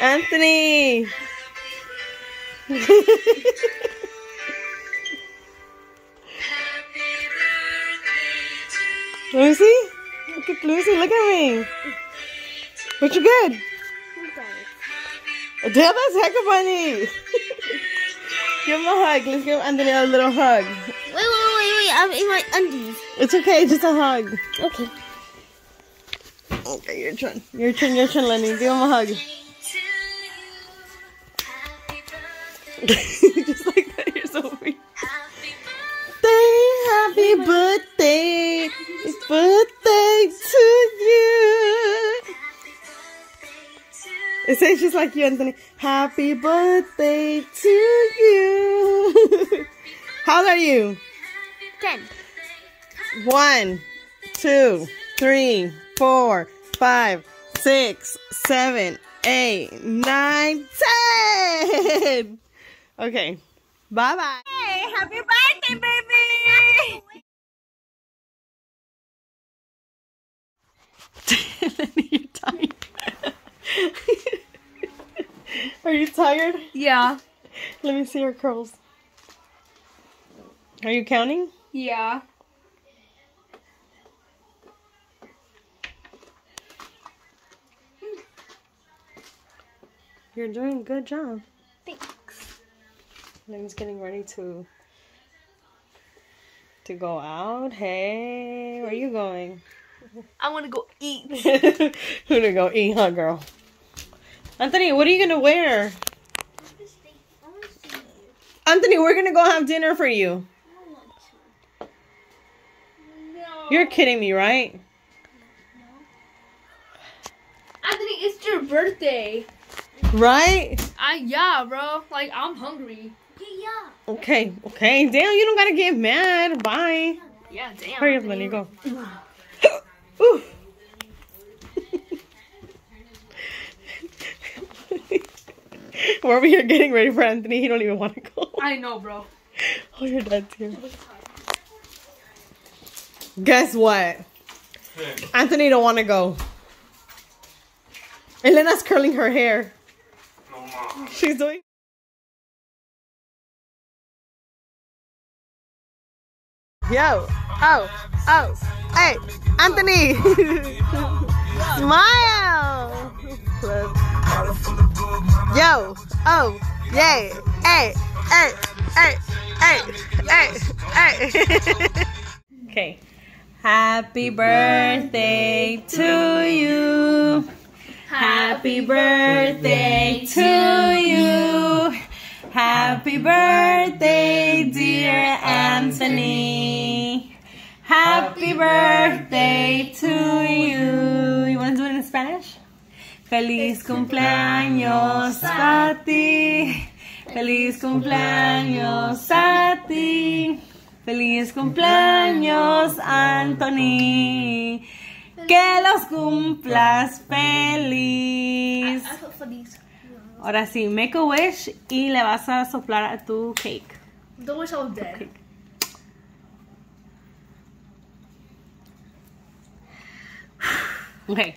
Anthony. Lucy? Look at Lucy, look at me. What you good? Damn, that's heck of funny. give him a hug. Let's give Anthony a little hug. Wait, wait, wait, wait. I'm in my undies. It's okay, just a hug. Okay. Okay, your turn. Your turn, your turn, Lenny. Give him a hug. just like that, you're so weird. Say happy birthday. It's birthday to you. It says just like you, Anthony. Happy birthday to you. How old are you? Ten. One, two, three, four, five, six, seven, eight, nine, ten. Okay. Bye bye. Hey, happy birthday, baby! You're tired. Are you tired? Yeah. Let me see your curls. Are you counting? Yeah. You're doing a good job. Thanks. Lenny's getting ready to to go out. Hey, where are you going? I want to go eat. Who to go eat, huh, girl? Anthony, what are you gonna wear? Anthony, we're gonna go have dinner for you. You're kidding me, right? Anthony, it's your birthday. Right? I yeah, bro. Like I'm hungry. Yeah. Okay, okay. Damn, you don't gotta get mad. Bye. Yeah, damn. Hurry up, Lenny, go. Ooh. We're over here getting ready for Anthony. He don't even want to go. I know, bro. Oh, your dad's here. Guess what? Anthony don't want to go. Elena's curling her hair. She's doing. Yo, oh, oh, hey, Anthony, smile. Yo, oh, yay, hey, hey, hey, hey, hey, hey. Okay. Happy birthday to you. Happy birthday to you. Happy birthday, dear Anthony. Happy birthday to you. You want to do it in Spanish? Feliz cumpleaños a ti. Feliz cumpleaños a ti. Feliz cumpleaños, Anthony. Que los cumplas feliz. Put for these. Ahora sí, make a wish y le vas a soplar a tu cake. Don't wish I was dead. Okay.